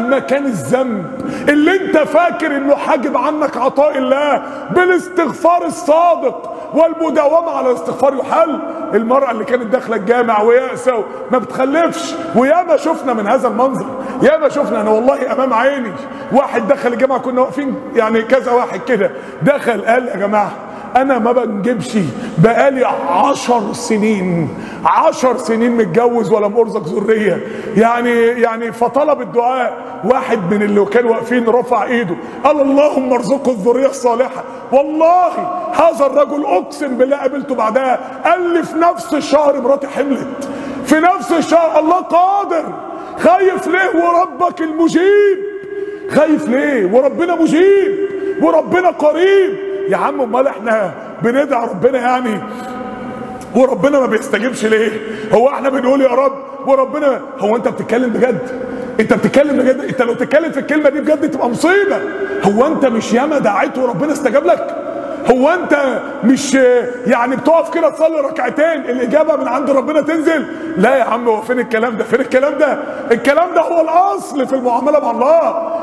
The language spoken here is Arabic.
مهما كان الذنب اللي انت فاكر انه حاجب عنك عطاء الله بالاستغفار الصادق والمداومة على الاستغفار يحل. المرأة اللي كانت داخلة الجامع ويأسة ما بتخلفش. وياما شفنا من هذا المنظر ياما شفنا أنا والله أمام عيني. واحد دخل الجامعة كنا واقفين يعني كذا واحد كده. دخل قال يا جماعة أنا ما بنجيبش بقالي عشر سنين عشر سنين متجوز ولا مرزق ذرية. يعني يعني فطلب الدعاء واحد من اللي كانوا واقفين رفع إيده. قال اللهم ارزقه الذرية الصالحة. والله هذا الرجل أقسم بالله قابلته بعدها. قال لي في نفس الشهر مراتي حملت. في نفس الشهر الله قادر. خايف ليه؟ وربك المجيب. خايف ليه؟ وربنا مجيب. وربنا قريب. يا عم امال إحنا بندعي ربنا يعني؟ وربنا ما بيستجيبش ليه؟ هو إحنا بنقول يا رب وربنا هو انت بتتكلم بجد؟ انت بتتكلم بجد؟ انت لو تتكلم في الكلمة دي بجد تبقى مصيبة. هو انت مش ياما دعيت وربنا استجاب لك؟ هو انت مش يعني بتقف كده تصلي ركعتين الإجابة من عند ربنا تنزل؟ لا يا عم هو فين الكلام ده؟ فين الكلام ده؟ الكلام ده هو الأصل في المعاملة مع الله.